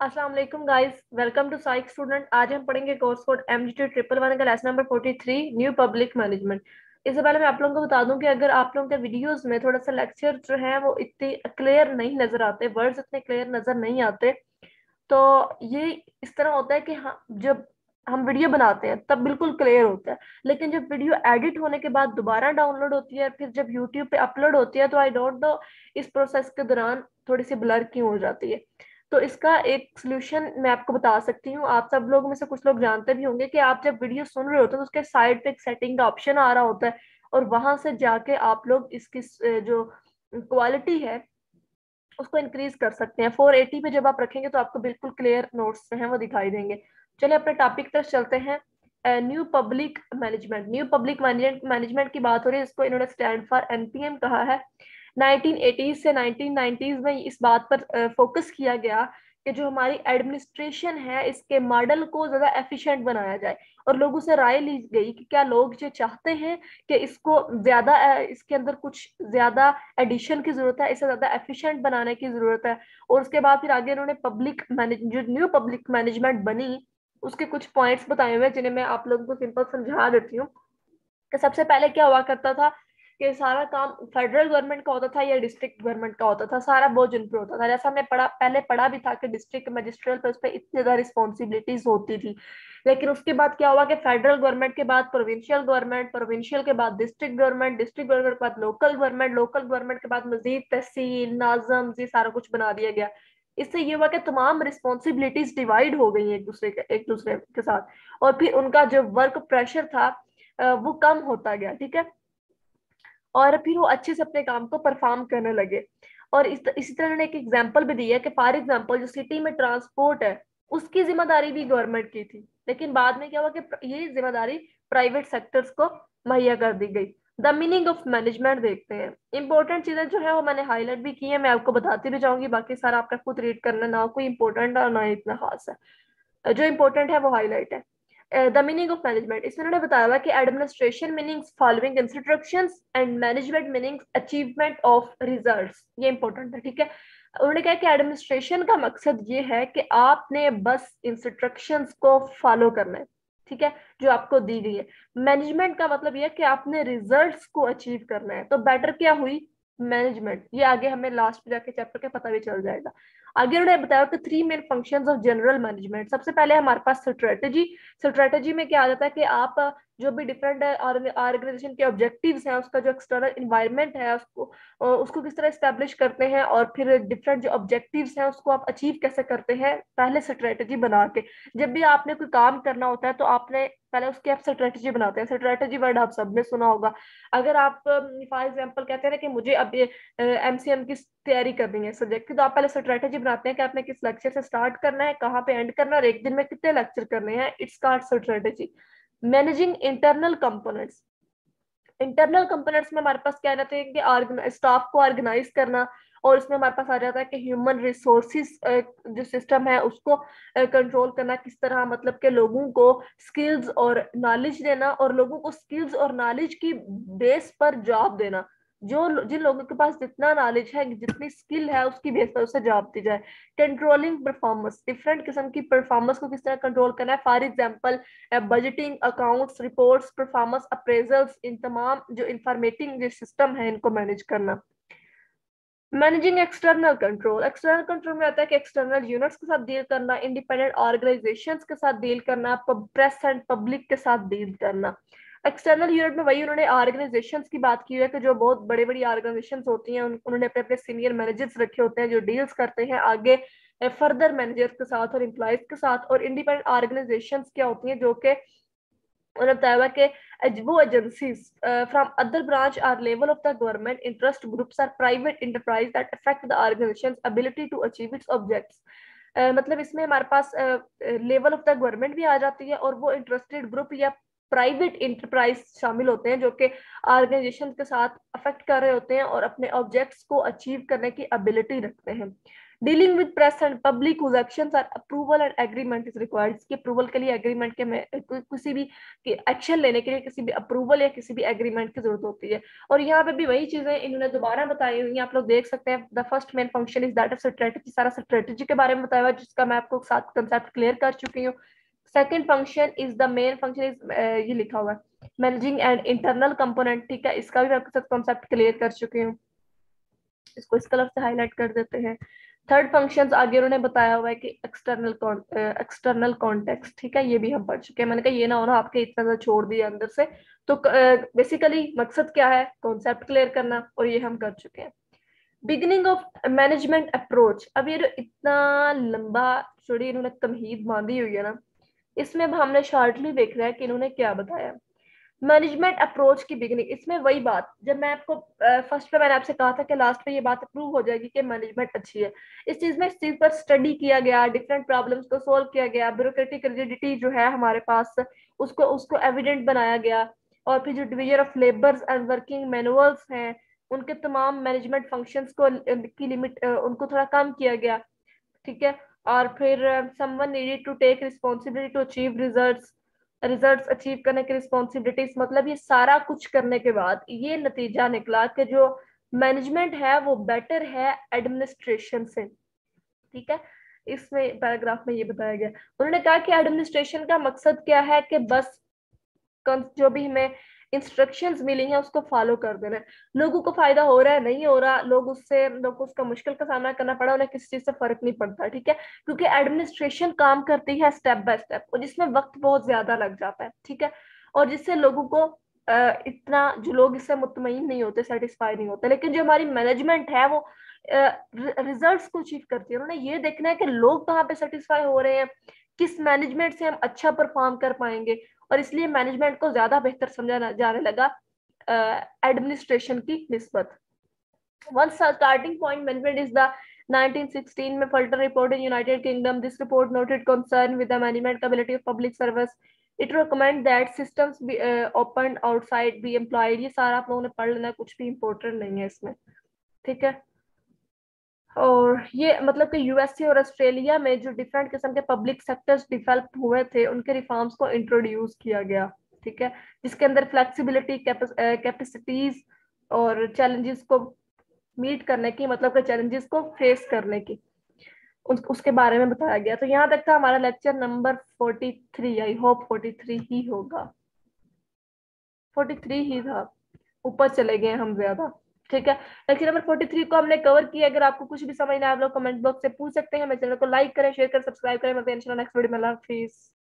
अस्सलाम वालेकुम guys welcome to psych student आज हम पढ़ेंगे course code M G triple one का lesson number forty three new public management इससे पहले मैं आप लोगों को बता दूँ कि अगर आप लोगों के वीडियोस में थोड़ा सा लेक्चर जो है, वो इतने क्लियर नहीं नज़र आते वर्ड्स इतने क्लियर नज़र नहीं आते तो ये इस तरह होता है कि हाँ जब हम वीडियो बनाते हैं, तब बिल्कुल क्लियर होता है। लेकिन जब वीडियो एडिट होने के बाद दोबारा डाउनलोड होती है, फिर जब यूट्यूब पे अपलोड होती है तो आई डोंट नो इस प्रोसेस के दौरान थोड़ी सी ब्लर क्यों हो जाती है। तो इसका एक सोल्यूशन मैं आपको बता सकती हूँ। आप सब लोग में से कुछ लोग जानते भी होंगे कि आप जब वीडियो सुन रहे होते हैं तो उसके साइड पे एक सेटिंग का ऑप्शन आ रहा होता है और वहाँ से जाके आप लोग इसकी जो क्वालिटी है, उसको इंक्रीज कर सकते हैं। 480 पे जब आप रखेंगे तो आपको बिल्कुल क्लियर नोट्स जो हैं वो दिखाई देंगे। चलिए अपने टॉपिक तरफ़ चलते हैं। New public management new public management की बात हो रही है इसको इन्होंने स्टैंड फॉर एनपीएम कहा है। 1980 से 1990s में इस बात पर फोकस किया गया कि जो हमारी एडमिनिस्ट्रेशन है, इसके मॉडल को ज़्यादा एफिशिएंट बनाया जाए। और लोगों से राय ली गई कि क्या लोग जो चाहते हैं कि इसको ज़्यादा इसके अंदर कुछ ज़्यादा एडिशन की ज़रूरत है, इसे ज़्यादा एफिशिएंट बनाने की ज़रूरत है। और उसके बाद फिर आगे इन्होंने पब्लिक मैनेज जो न्यू पब्लिक मैनेजमेंट बनी, उसके कुछ पॉइंट्स बताए हुए जिन्हें मैं आप लोगों को सिंपल समझा देती हूँ। सबसे पहले क्या हुआ करता था? कि सारा काम फेडरल गवर्नमेंट का होता था या डिस्ट्रिक्ट गवर्नमेंट का होता था? सारा बोझ उन पर होता था। जैसा हमने पढ़ा, पहले पढ़ा भी था कि डिस्ट्रिक्ट मजिस्ट्रेल पर उस पर इतनी ज़्यादा रिस्पॉन्सिबिलिटीज होती थी। लेकिन उसके बाद क्या हुआ कि फेडरल गवर्नमेंट के बाद प्रोविंशियल गवर्नमेंट प्रोविंशियल के बाद डिस्ट्रिक्ट गवर्नमेंट डिस्ट्रिक्ट गवर्नमेंट के बाद लोकल गवर्नमेंट लोकल गवर्नमेंट के बाद मजीद तहसील, नाजम, ये सारा कुछ बना दिया गया। इससे ये हुआ कि तमाम रिस्पॉन्सिबिलिटीज डिवाइड हो गई एक दूसरे के, एक दूसरे के साथ। और फिर उनका जो वर्क प्रेशर था वो कम होता गया, ठीक है? और फिर वो अच्छे से अपने काम को परफॉर्म करने लगे। और इस इसी तरह उन्होंने एक एग्ज़ाम्पल भी दिया कि फॉर एग्ज़ाम्पल जो सिटी में ट्रांसपोर्ट है, उसकी ज़िम्मेदारी भी गवर्नमेंट की थी। लेकिन बाद में क्या हुआ कि ये ज़िम्मेदारी प्राइवेट सेक्टर्स को मुहैया कर दी गई। द मीनिंग ऑफ़ मैनेजमेंट देखते हैं। इंपॉर्टेंट चीज़ें जो है, वो मैंने हाईलाइट भी की है, मैं आपको बताती भी जाऊँगी। बाकी सारा आपका खुद रीड करना, ना कोई इंपॉर्टेंट और ना इतना खास है। जो इंपॉर्टेंट है, वो हाईलाइट है। द मीनिंग ऑफ़ मैनेजमेंट इसमें उन्होंने बताया हुआ कि administration meanings following instructions and management meanings achievement of result ये इंपॉर्टेंट है, ठीक है? उन्होंने कहा कि एडमिनिस्ट्रेशन का मकसद ये है कि आपने बस इंस्ट्रक्शन को फॉलो करना है, ठीक है? जो आपको दी गई है। मैनेजमेंट का मतलब यह है कि आपने रिजल्ट्स को अचीव करना है। तो बेटर क्या हुई? मैनेजमेंट ये आगे हमें लास्ट में जाके चैप्टर के पता भी चल जाएगा। आगे उन्होंने बताया कि three main functions of general management सबसे पहले हमारे पास स्ट्रेटेजी स्ट्रेटेजी में क्या आ जाता है कि आप जो भी डिफरेंट ऑर्गेनाइजेशन के ऑब्जेक्टिव्स हैं, उसका जो एक्सटर्नल इन्वायरमेंट है, उसको उसको किस तरह स्टैब्लिश करते हैं और फिर डिफरेंट जो ऑब्जेक्टिव्स हैं, उसको आप अचीव कैसे करते हैं, पहले स्ट्रेटेजी बना के। जब भी आपने कोई काम करना होता है तो आपने पहले उसकी आप स्ट्रेटेजी बनाते हैं। स्ट्रेटेजी वर्ड आप सबने सुना होगा। अगर आप फॉर एग्ज़ाम्पल कहते हैं ना कि मुझे अब एम सी एम की तैयारी करनी है सब्जेक्ट की तो आप पहले स्ट्रेटेजी बनाते हैं कि आपने किस लेक्चर से स्टार्ट करना है, कहाँ पे एंड करना है और एक दिन में कितने लेक्चर करने हैं। It's card strategy managing internal components internal components में हमारे पास क्या रहते हैं कि स्टाफ को ऑर्गेनाइज करना और इसमें हमारे पास आ जाता है कि ह्यूमन रिसोर्सिस जो सिस्टम है उसको कंट्रोल करना, किस तरह मतलब के लोगों को स्किल्स और नॉलेज देना और लोगों को स्किल्स और नॉलेज की बेस पर जॉब देना। जो जिन लोगों के पास जितना नॉलेज है, जितनी स्किल है, उसकी बेस पर उसे जॉब दी जाए। कंट्रोलिंग परफॉर्मेंस डिफरेंट किस्म की परफॉर्मेंस को किस तरह कंट्रोल करना है? For example budgeting accounts reports performance appraisals इन तमाम जो इंफॉर्मेटिंग जो सिस्टम है, इनको मैनेज करना। Managing external control external control में आता है कि एक्सटर्नल यूनिट्स के साथ डील करना इंडिपेंडेंट ऑर्गेनाइजेशन के साथ डील करना प्रेस एंड पब्लिक के साथ डील करना। एक्सटर्नल यूनिट में वही उन्होंने ऑर्गेनाइजेशंस की बात की है कि जो बहुत बड़ी बड़ी ऑर्गेनाइजेशंस होती हैं उन्होंने अपने अपने सीनियर मैनेजर्स रखे होते हैं, जो डील्स करते हैं, आगे फर्दर मैनेजर्स के साथ और एम्प्लॉयज़ के साथ और इंडिपेंडेंट ऑर्गेनाइजेशन क्या होती हैं, जो कि उन्होंने बताया हुआ कि वो agencies from other branch or level of the government interest groups or private enterprise that affect the organisation ability to achieve its objects मतलब इसमें हमारे पास लेवल ऑफ़ द गवर्नमेंट भी आ जाती है और वो इंटरेस्टेड ग्रुप या प्राइवेट इंटरप्राइज शामिल होते हैं, जो कि ऑर्गेनाइजेशन के साथ अफेक्ट कर रहे होते हैं और अपने ऑब्जेक्ट्स को अचीव करने की एबिलिटी रखते हैं। Dealing with press and public or approval and agreement is required इसके अप्रूवल के लिए एग्रीमेंट के में किसी भी एक्शन लेने के लिए किसी भी अप्रूवल या किसी भी एग्रीमेंट की ज़रूरत होती है। और यहाँ पे भी वही चीज़ें इन्होंने दोबारा बताई हुई है। आप लोग देख सकते हैं the first main function is that of strategy सारा स्ट्रेटेजी के बारे में बताया हुआ जिसका मैं आपको साथ कंसेप्ट क्लियर कर चुकी हूँ। Second function is the main function is ये लिखा हुआ है। मैनेजिंग एंड इंटरनल कंपोनेंट ठीक है? इसका भी मैं आपके साथ कॉन्सेप्ट क्लियर कर चुकी हूँ। इसको इस कलर से हाईलाइट कर देते हैं। थर्ड फ़ंक्शन आगे उन्होंने बताया हुआ है कि एक्सटर्नल एक्सटर्नल कॉन्टेक्स्ट ठीक है? ये भी हम पढ़ चुके हैं। मैंने कहा ये ना होना आपके इतना सा छोड़ दिया अंदर से। तो बेसिकली uh, मकसद क्या है? कॉन्सेप्ट क्लियर करना और ये हम कर चुके हैं। बिगिनिंग ऑफ़ मैनेजमेंट अप्रोच अब ये जो इतना लंबा छोड़ी इन्होंने तमहीद बांधी हुई है ना इसमें अब हमने शॉर्टली देख रहा है कि इन्होंने क्या बताया। मैनेजमेंट अप्रोच की बिगनिंग इसमें वही बात, जब मैं आपको फ़र्स्ट पे मैंने आपसे कहा था कि लास्ट पे ये बात अप्रूव हो जाएगी कि मैनेजमेंट अच्छी है। इस चीज़ में इस चीज़ पर स्टडी किया गया डिफरेंट प्रॉब्लम्स को सोल्व किया गया ब्यूरोक्रेटिक रिजिडिटी जो है हमारे पास, उसको उसको एविडेंट बनाया गया। और फिर जो division of labours and working manuals हैं, उनके तमाम मैनेजमेंट फ़ंक्शंस को की लिमिट उनको थोड़ा कम किया गया, ठीक है? और फिर someone needed to take responsibility to achieve results results achieve करने की रिस्पॉन्सिबिलिटीज मतलब ये सारा कुछ करने के बाद ये नतीजा निकला कि जो मैनेजमेंट है, वो बेटर है एडमिनिस्ट्रेशन से। ठीक है? इसमें पैराग्राफ में ये बताया गया। उन्होंने कहा कि एडमिनिस्ट्रेशन का मकसद क्या है कि बस जो भी हमें इंस्ट्रक्शंस मिली हैं, उसको फॉलो कर देना है। लोगों को फ़ायदा हो रहा है, नहीं हो रहा, लोग उससे, लोग को उसका मुश्किल का सामना करना पड़ा, उन्हें किसी चीज़ से फ़र्क नहीं पड़ता, ठीक है? क्योंकि एडमिनिस्ट्रेशन काम करती है स्टेप बाय स्टेप और जिसमें वक्त बहुत ज़्यादा लग जाता है, ठीक है? और जिससे लोगों को इतना, जो लोग इससे मुतमिन नहीं होते सेटिस्फाई नहीं होते, लेकिन जो हमारी मैनेजमेंट है, वो रिजल्ट्स को अचीव करती है। उन्होंने ये देखना है कि लोग कहाँ पे सेटिस्फाई हो रहे हैं, किस मैनेजमेंट से हम अच्छा परफॉर्म कर पाएँगे और इसलिए मैनेजमेंट को ज़्यादा बेहतर समझा जाने लगा एडमिनिस्ट्रेशन की निस्बत one starting point management is the 1916 में Fulton report in United Kingdom this report noted concern with the management capability of public service it recommend that systems be open outside be employed ये सारा आप लोगों ने पढ़ लेना, कुछ भी इंपॉर्टेंट नहीं है इसमें। ठीक है? और ये मतलब कि यूएसए और ऑस्ट्रेलिया में जो डिफरेंट किस्म के पब्लिक सेक्टर्स डिवेल्प हुए थे उनके रिफॉर्म्स को इंट्रोड्यूस किया गया ठीक है? जिसके अंदर फ्लेक्सिबिलिटी कैपेसिटीज और चैलेंजेस को मीट करने की मतलब के चैलेंजेस को फेस करने की। उस, उसके बारे में बताया गया। तो यहाँ तक था हमारा lecture number forty three I hope forty three ही होगा। फोर्टी थ्री ही था। ऊपर चले गए हम ज़्यादा। ठीक है? लेक्चर नंबर फोर्टी थ्री को हमने कवर किया अगर आपको कुछ भी समझना है आप लोग कमेंट बॉक्स से पूछ सकते हैं। मेरे चैनल को लाइक करें शेयर करें सब्सक्राइब करें। मैं नेक्स्ट वीडियो में।